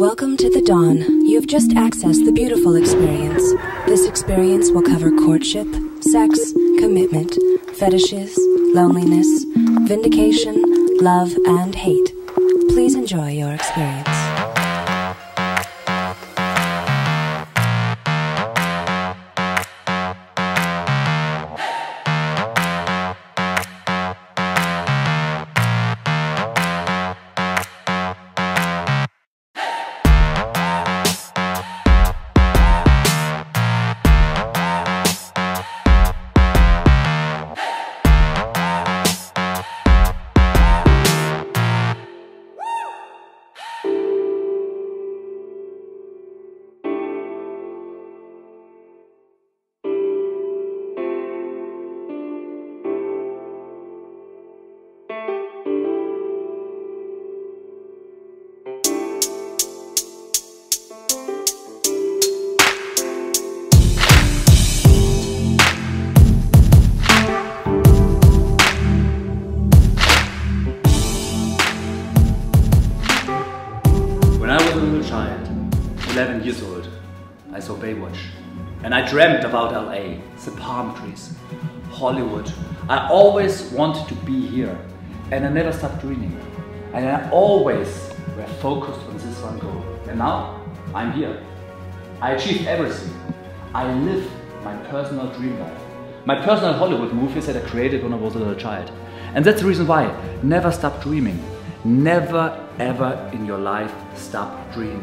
Welcome to the Dawn. You've just accessed the beautiful experience. This experience will cover courtship, sex, commitment, fetishes, loneliness, vindication, love, and hate. Please enjoy your experience. Was a little child, 11 years old, I saw Baywatch. And I dreamt about LA, the palm trees, Hollywood. I always wanted to be here. And I never stopped dreaming. And I always were focused on this one goal. And now I'm here. I achieved everything. I live my personal dream life. My personal Hollywood movies that I created when I was a little child. And that's the reason why. Never stop dreaming. Never ever in your life stop dreaming.